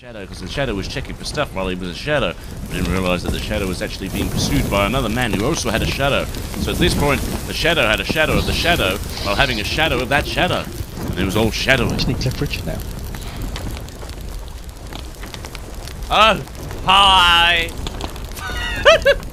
Shadow, because the Shadow was checking for stuff while he was a Shadow. I didn't realize that the Shadow was actually being pursued by another man who also had a Shadow. So at this point, the Shadow had a Shadow of the Shadow while having a Shadow of that Shadow. And it was all shadowy. Just need Cliff Richard now. Oh, hi!